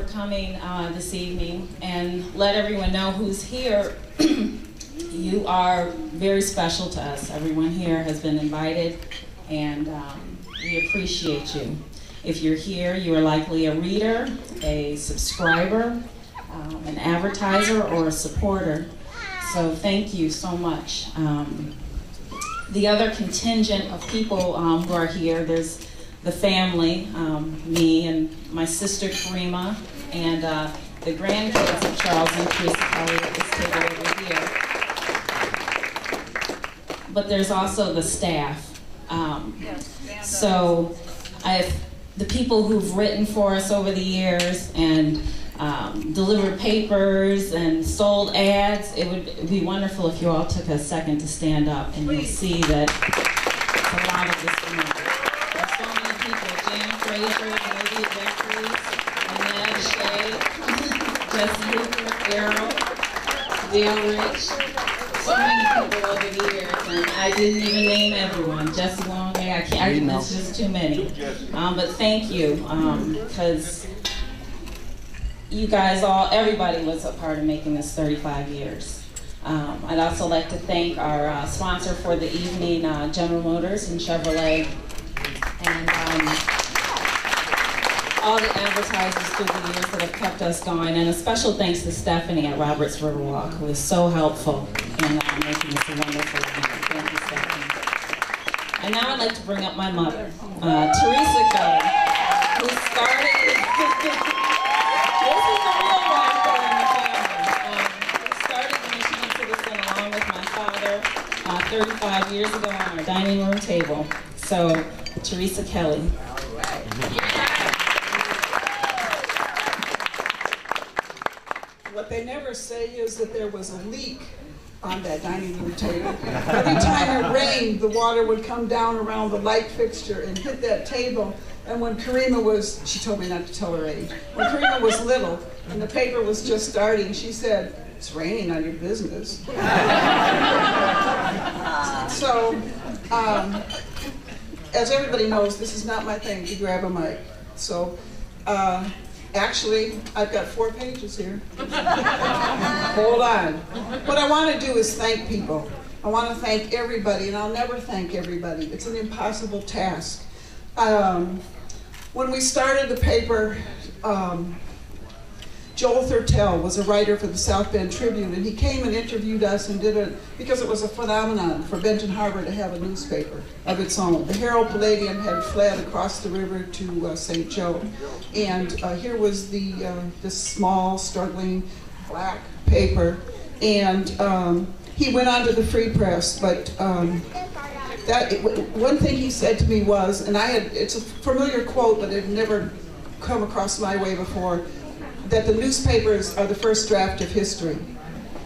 for coming uh, this evening and let everyone know who's here. you are very special to us. Everyone here has been invited and um, we appreciate you. If you're here, you are likely a reader, a subscriber, um, an advertiser, or a supporter. So thank you so much. Um, the other contingent of people um, who are here, there's the family, um, me and my sister Karima, and uh, the grandkids of Charles and Teresa Kelly at this table over here. But there's also the staff. Um, so I've, the people who've written for us over the years and um, delivered papers and sold ads, it would be wonderful if you all took a second to stand up and you'll see that Fraser, Lydia Jeffries, Annette Shea, Jesse Hooper, Errol, Dale Rich, so many people over the years, and I didn't even name everyone. Jesse Long, I can't, I, it's just too many. Um, but thank you, because you guys all, everybody was a part of making this 35 years. Um, I'd also like to thank our uh, sponsor for the evening, uh, General Motors and Chevrolet, and um, all the advertisers through the years that have kept us going. And a special thanks to Stephanie at Roberts Riverwalk, who is so helpful in uh, making this a wonderful event. Thank you, Stephanie. And now I'd like to bring up my mother, uh, Teresa Kelly, who started. this is the real rock in the. Um, started the Citizen along with my father uh, 35 years ago on our dining room table. So, Teresa Kelly. What they never say is that there was a leak on that dining room table. Every time it rained, the water would come down around the light fixture and hit that table. And when Karima was, she told me not to tell her age, when Karima was little and the paper was just starting, she said, it's raining on your business. so, um, as everybody knows, this is not my thing to grab a mic. So, uh, Actually, I've got four pages here. Hold on. What I want to do is thank people. I want to thank everybody, and I'll never thank everybody. It's an impossible task. Um, when we started the paper, um, Joel Thurtell was a writer for the South Bend Tribune, and he came and interviewed us and did it because it was a phenomenon for Benton Harbor to have a newspaper of its own. The Herald Palladium had fled across the river to uh, St. Joe, and uh, here was the uh, this small, struggling black paper, and um, he went on to the Free Press, but. Um, that, it, one thing he said to me was, and I had, it's a familiar quote, but it had never come across my way before, that the newspapers are the first draft of history.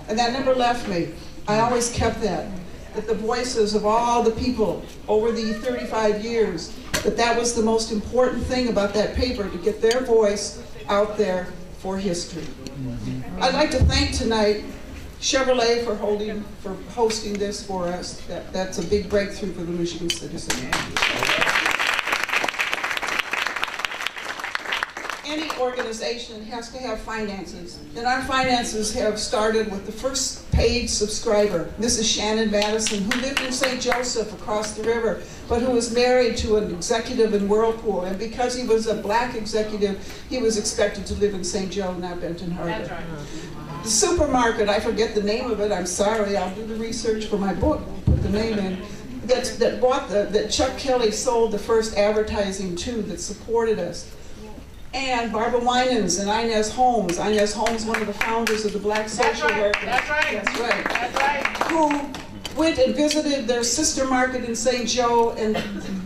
And that never left me. I always kept that. That the voices of all the people over the 35 years, that that was the most important thing about that paper, to get their voice out there for history. I'd like to thank tonight Chevrolet for holding, for hosting this for us. That, that's a big breakthrough for the Michigan Citizen any organization has to have finances. And our finances have started with the first paid subscriber. This is Shannon Madison, who lived in St. Joseph across the river, but who was married to an executive in Whirlpool. And because he was a black executive, he was expected to live in St. Joe, not Benton Harbor. The supermarket, I forget the name of it, I'm sorry, I'll do the research for my book, put the name in. That, that bought the, that Chuck Kelly sold the first advertising to that supported us and Barbara Winans and Inez Holmes. Inez Holmes, one of the founders of the Black Social right, Workers. That's right. That's right. That's right. Who went and visited their sister market in St. Joe and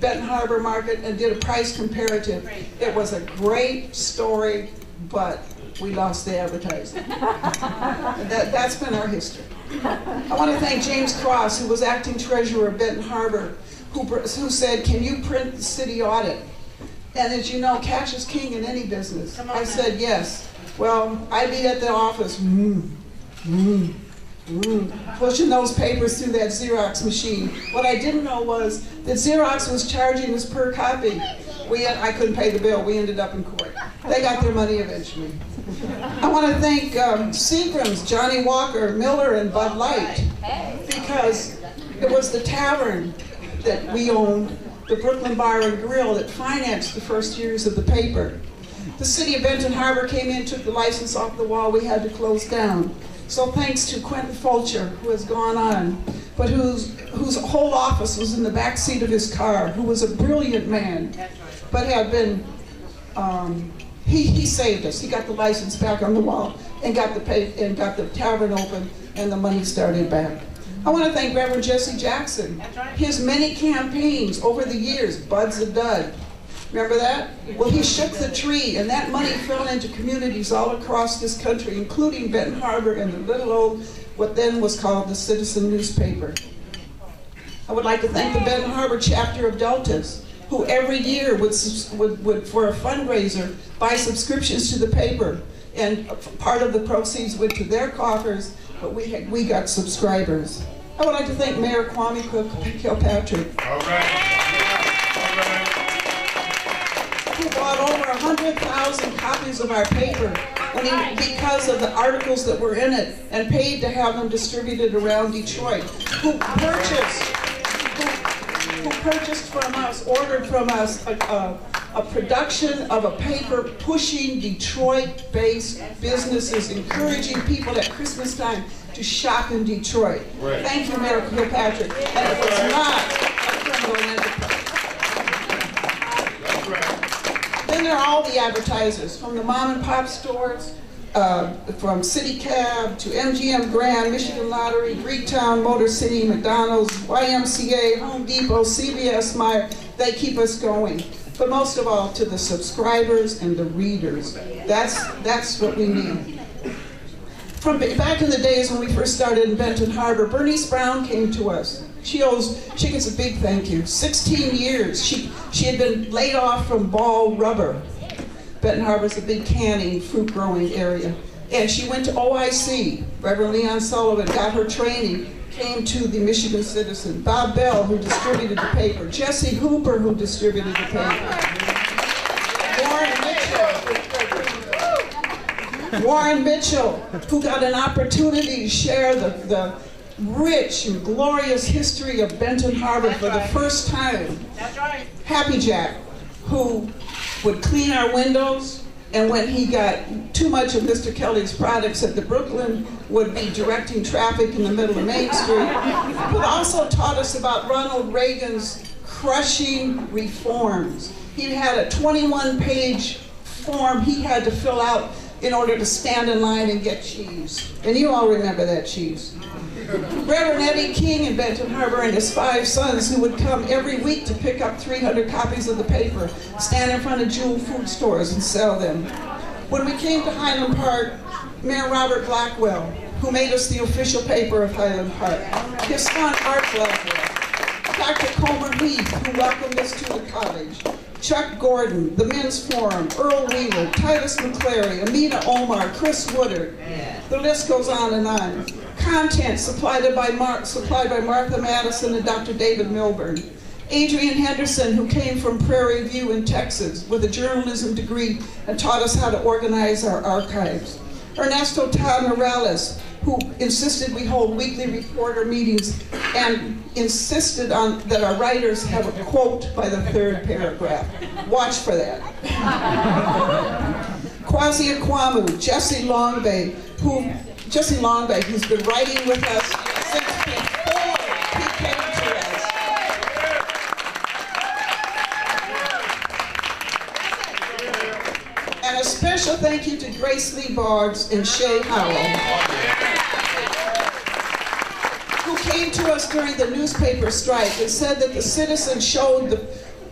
Benton Harbor Market and did a price comparative. It was a great story, but we lost the advertising. that, that's been our history. I want to thank James Cross, who was acting treasurer of Benton Harbor, who, who said, can you print the city audit? And as you know, cash is king in any business. I said yes. Well, I'd be at the office, mm, mm, mm, pushing those papers through that Xerox machine. What I didn't know was that Xerox was charging us per copy. We, I couldn't pay the bill. We ended up in court. They got their money eventually. I want to thank um, Seagram's, Johnny Walker, Miller, and Bud Light because it was the tavern that we owned, the Brooklyn Bar and Grill, that financed the first years of the paper. The city of Benton Harbor came in, took the license off the wall, we had to close down. So thanks to Quentin Fulcher, who has gone on, but whose, whose whole office was in the back seat of his car, who was a brilliant man, but had been, um, he, he saved us. He got the license back on the wall and got the pay, and got the tavern open and the money started back. I want to thank Reverend Jesse Jackson. His many campaigns over the years, Bud's a Dud. Remember that? Well, he shook the tree, and that money fell into communities all across this country, including Benton Harbor and the little old, what then was called the Citizen newspaper. I would like to thank the Benton Harbor chapter of Deltas, who every year would, would, would for a fundraiser, buy subscriptions to the paper. And part of the proceeds went to their coffers, but we, had, we got subscribers. I would like to thank Mayor Kwame Kilpatrick. All right. All right. Who bought over 100,000 copies of our paper he, because of the articles that were in it and paid to have them distributed around Detroit. Who purchased, who, who purchased from us, ordered from us a, a, a production of a paper pushing Detroit-based businesses, encouraging people at Christmas time to shop in Detroit. Right. Thank you, Mayor Kilpatrick. And it was not a criminal enterprise. That's right. Then there are all the advertisers, from the mom and pop stores, uh, from City Cab to MGM Grand, Michigan Lottery, Greektown, Motor City, McDonald's, YMCA, Home Depot, CVS, Meijer. They keep us going. But most of all, to the subscribers and the readers. That's, that's what we need. From back in the days when we first started in Benton Harbor, Bernice Brown came to us. She owes, she gets a big thank you. 16 years. She, she had been laid off from Ball Rubber. Benton Harbor's a big canning, fruit growing area. And she went to OIC. Reverend Leon Sullivan got her training, came to the Michigan Citizen. Bob Bell, who distributed the paper. Jesse Hooper, who distributed the paper. Warren Mitchell. Warren Mitchell, who got an opportunity to share the, the rich and glorious history of Benton Harbor for the first time. That's right. Happy Jack, who would clean our windows, and when he got too much of Mr. Kelly's products at the Brooklyn, would be directing traffic in the middle of Main Street, but also taught us about Ronald Reagan's crushing reforms. He had a 21-page form he had to fill out in order to stand in line and get cheese. And you all remember that cheese. Reverend Eddie King in Benton Harbor and his five sons who would come every week to pick up 300 copies of the paper, stand in front of Jewel food stores and sell them. When we came to Highland Park, Mayor Robert Blackwell, who made us the official paper of Highland Park, his son Art Blackwell, Dr. Comer Heath, who welcomed us to the college, Chuck Gordon, the Men's Forum, Earl Wheeler, Titus McClary, Amina Omar, Chris Woodard. The list goes on and on. Content supplied by, Mar supplied by Martha Madison and Dr. David Milburn. Adrian Henderson, who came from Prairie View in Texas with a journalism degree and taught us how to organize our archives. Ernesto Todd Morales, who insisted we hold weekly reporter meetings and insisted on that our writers have a quote by the third paragraph. Watch for that. Kwasi Akwamu, Jesse Longbay, who Jesse Longbay, who's been writing with us since before he came to us. And a special thank you to Grace Lee Boggs and Shea Howell, who came to us during the newspaper strike and said that the Citizen showed the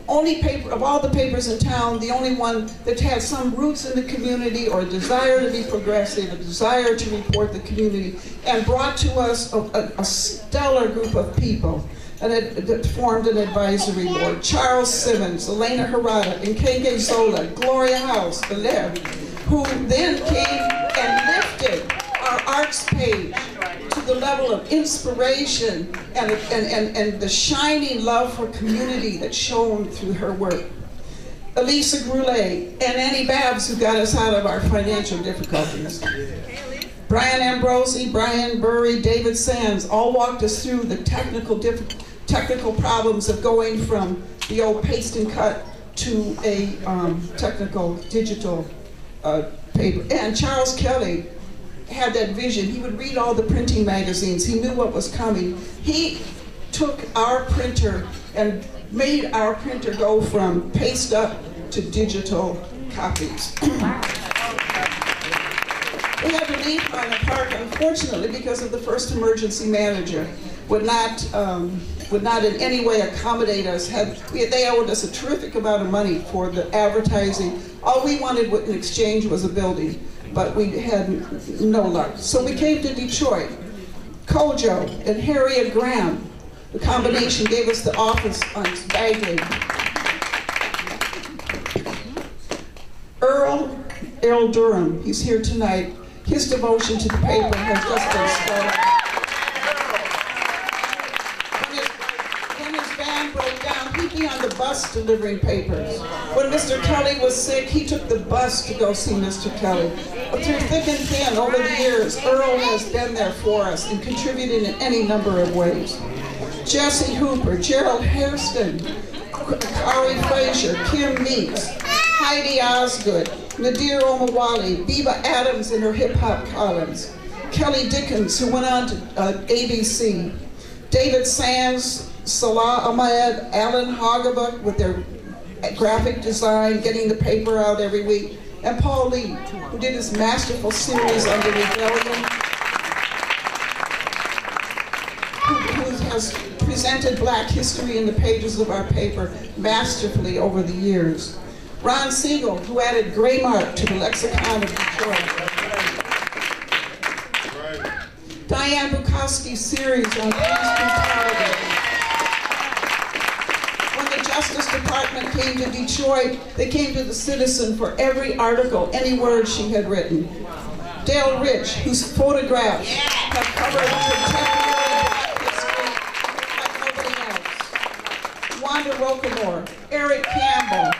only paper, of all the papers in town, the only one that had some roots in the community or a desire to be progressive, a desire to report the community, and brought to us a, a, a stellar group of people and it, that formed an advisory board. Charles Simmons, Elena Herrada, Nkenge Zola, Gloria House, Belev, who then came and lifted our arts page the level of inspiration and, and, and, and the shining love for community that shone through her work. Elisa Groulet, and Annie Babs, who got us out of our financial difficulties. Brian Ambrosi, Brian Burry, David Sands all walked us through the technical technical problems of going from the old paste and cut to a um, technical digital uh, paper. And Charles Kelly had that vision. He would read all the printing magazines. He knew what was coming. He took our printer and made our printer go from paste up to digital copies. We had to leave Highland Park, unfortunately, because of the first emergency manager would not, um, would not in any way accommodate us. Had, we- they owed us a terrific amount of money for the advertising. All we wanted in exchange was a building, but we had no luck. So we came to Detroit. Kojo and Harriet Graham, the combination gave us the office on Bagley. Earl Earl Durham, he's here tonight. His devotion to the paper has just been stellar. Bus delivering papers. When Mr. Kelly was sick, he took the bus to go see Mr. Kelly. But through thick and thin, over the years, Earl has been there for us and contributed in any number of ways. Jesse Hooper, Gerald Hairston, Kari Frazier, Kim Meeks, Heidi Osgood, Nadir Omawali, Biba Adams in her hip hop columns, Kelly Dickens, who went on to uh, ABC, David Sands, Salah Ahmed, Alan Hogaba with their graphic design, getting the paper out every week, and Paul Lee, who did his masterful series on the rebellion, who, who has presented black history in the pages of our paper masterfully over the years. Ron Siegel, who added Graymark to the lexicon of Detroit. Diane Bukowski's series on Kingston Holiday. Justice Department came to Detroit, they came to the Citizen for every article, any word she had written. Dale Rich, whose photographs have covered contemporary history like nobody else. Wanda Rocamore, Eric Campbell,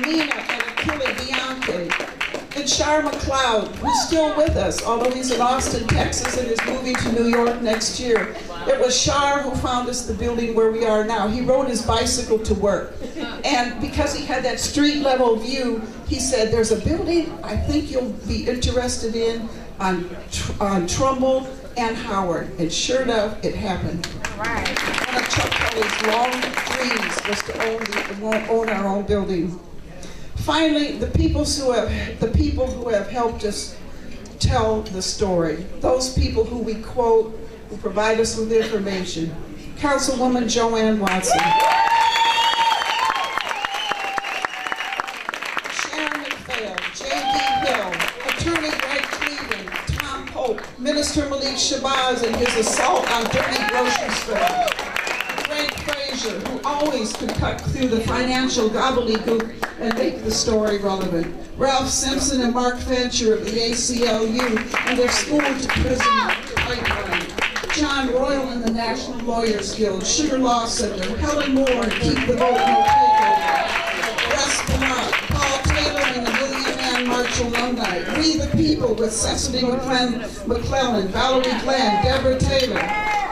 Nina and Achille Bianchi, and Shar McLeod, who's still with us, although he's in Austin, Texas, and is moving to New York next year. It was Shar who found us the building where we are now. He rode his bicycle to work. And because he had that street level view, he said, there's a building I think you'll be interested in on, Tr- on Trumbull and Howard. And sure enough, it happened. One of Chuck Kelly's long dreams was to own, the, own our own building. Finally, the people who have the people who have helped us tell the story, those people who we quote, who provide us with information. Councilwoman JoAnn Watson. Sharon McPhail, J.D. Hill, Attorney Greg Cleveland, Tom Pope, Minister Malik Shabazz and his assault on dirty grocery store. Greg Frazier, who always could cut through the financial gobbledygook and make the story relevant. Ralph Simpson and Mark Fancher of the ACLU and their school to prison pipeline. John Royal and the National Lawyers Guild, Sugar Law Center, Helen Moore and Keep the Vote No Takeover. Russ Paul Taylor and Million Man March alumni. We the People with Cecily McClellan, McClellan, Valerie Glenn, Deborah Taylor.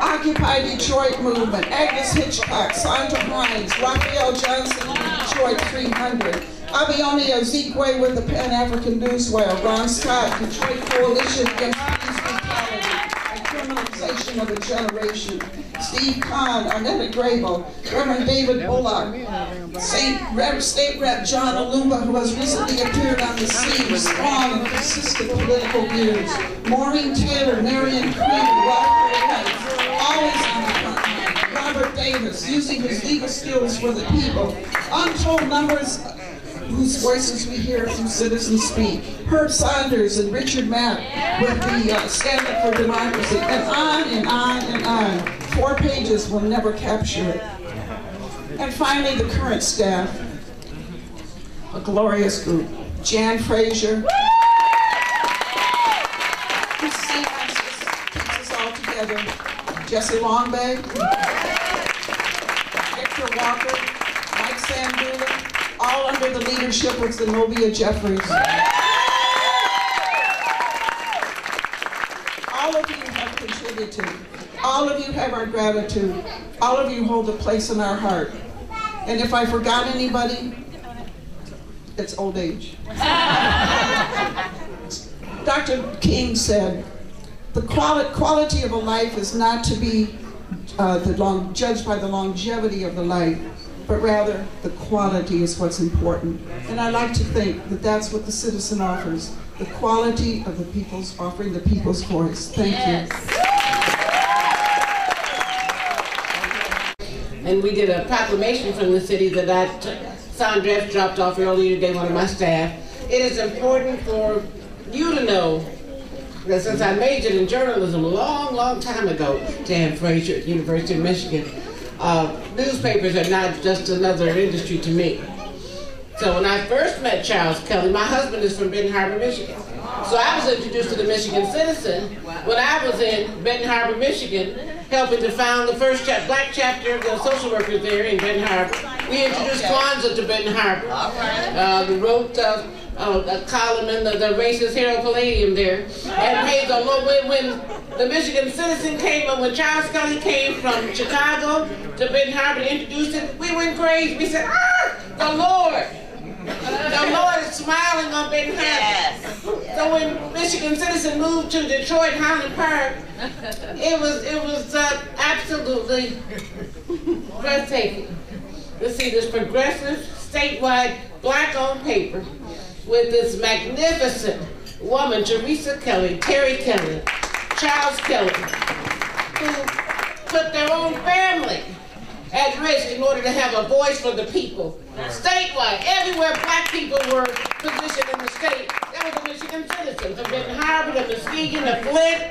Occupy Detroit Movement, Agnes Hitchcock, Sandra Hines, Raphael Johnson, Detroit 300. Abayomi Azikiwe with the Pan-African Newswire, Ron Scott, Detroit Coalition Against Police Brutality and Criminalization of a Generation. Steve Kahn, Arnetta Grable, Reverend David Bullock, Saint State Rep John Olumba, who has recently appeared on the scene, with strong and consistent political views. Maureen Taylor, Marion Quinn, Walker White, Using his legal skills for the people. Untold numbers whose voices we hear through Citizen Speak. Herb Saunders and Richard Mapp with the uh, Stand Up for Democracy, and on and on and on. Four pages will never capture it. And finally, the current staff, a glorious group. Jan Frazier, who keeps keeps us all together. Jesse Longbay, leadership of Zenobia Jeffries. All of you have contributed. All of you have our gratitude. All of you hold a place in our heart. And if I forgot anybody, it's old age. Dr. King said, the quali- quality of a life is not to be uh, long, judged by the longevity of the life, but rather the quality is what's important. And I like to think that that's what the citizen offers, the quality of the people's, offering the people's voice. Thank you. And we did a proclamation from the city that I, Sandra dropped off earlier today, one of my staff. It is important for you to know that since I majored in journalism a long, long time ago, Dan Frazier at University of Michigan, uh, newspapers are not just another industry to me. So when I first met Charles Kelly, my husband is from Benton Harbor, Michigan. So I was introduced to the Michigan Citizen when I was in Benton Harbor, Michigan, helping to found the first chap black chapter of the social workers there in Benton Harbor. We introduced Kwanzaa to Benton Harbor. Uh, we wrote uh, uh, a column in the, the racist Herald Palladium there. And low when, when the Michigan Citizen came up, when Charles Kelly came from Chicago to Benton Harbor to introduce it, we went crazy. We said, ah, the Lord. The Lord is smiling on Benton Harbor. So when Michigan Citizen moved to Detroit Highland Park, it was it was uh, absolutely breathtaking to see this progressive, statewide, black-owned paper with this magnificent woman, Teresa Kelly, Terry Kelly, Charles Kelly, who put their own family at risk in order to have a voice for the people. Statewide, everywhere black people were positioned in the state, there was a Michigan citizen from Benton Harbor to Muskegon to Flint,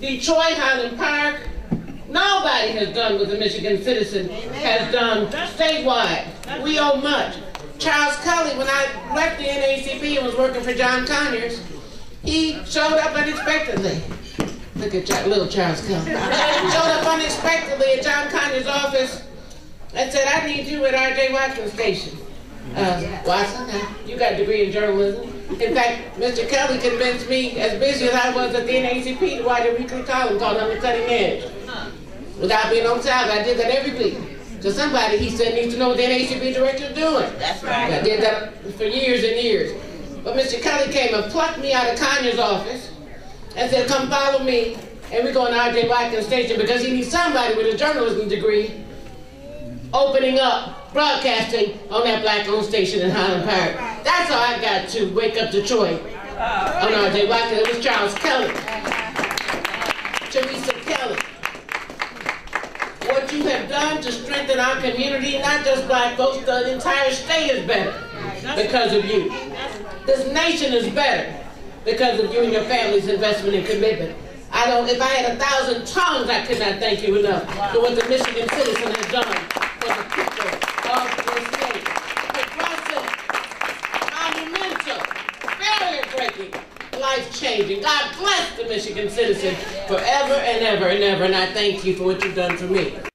Detroit, Highland Park. Nobody has done what the Michigan citizen has done statewide. We owe much. Charles Kelly, when I left the NAACP and was working for John Conyers, he showed up unexpectedly. Look at Ch- little Charles Kelly. showed up unexpectedly at John Conyers' office and said, I need you at R.J. Watkins Station. Uh, Watson, you got a degree in journalism. In fact, Mr. Kelly convinced me, as busy as I was at the NAACP, to write a weekly column called On the Cutting Edge. Without being on time, I did that every week. So somebody, he said, needs to know what the NAACP director is doing. That's right. I did that for years and years. But Mr. Kelly came and plucked me out of Conyers' office and said, come follow me, and we're going to R.J. Watkins Station because he needs somebody with a journalism degree opening up broadcasting on that black-owned station in Highland Park. That's how I got to Wake Up Detroit on R.J. Watkins. It was Charles Kelly, Teresa Kelly. What you have done to strengthen our community, not just black folks, the entire state is better because of you. This nation is better because of you and your family's investment and commitment. I don't, if I had a thousand tongues, I could not thank you enough for what the Michigan citizen has done for the people of this state. Progressive, monumental, barrier-breaking, life-changing. God bless the Michigan citizen forever and ever and ever, and I thank you for what you've done for me.